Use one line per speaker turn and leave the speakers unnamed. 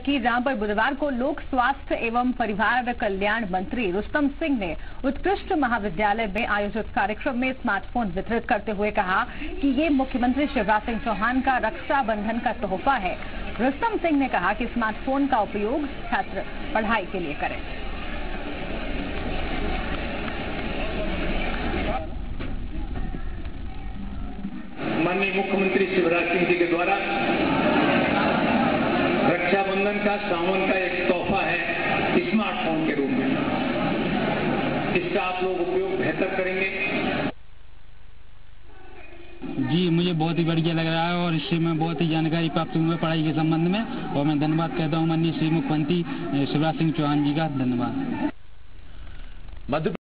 कि, जहाँ पर बुधवार को लोक स्वास्थ्य एवं परिवार कल्याण मंत्री रुस्तम सिंह ने उत्कृष्ट महाविद्यालय में आयोजित कार्यक्रम में स्मार्टफ़ोन वितरित करते हुए कहा कि ये मुख्यमंत्री शिवराज सिंह चौहान का रक्षाबंधन का तोहफा है। रुस्तम सिंह ने कहा कि स्मार्टफ़ोन का उपयोग छात्र पढ़ाई के लिए करें।
माननीय मुख्यमंत्री शिवराज सिंह जी के द्वारा रक्षाबंधन का सावन का एक तोहफा है स्मार्टफ़ोन के रूप में। इसका आप लोग उपयोग बेहतर करेंगे।
जी मुझे बहुत ही बढ़िया लग रहा है और इससे मैं बहुत ही जानकारी प्राप्त हुई है पढ़ाई के संबंध में और मैं धन्यवाद कहता हूँ माननीय श्री मुख्यमंत्री शिवराज सिंह चौहान जी का धन्यवाद।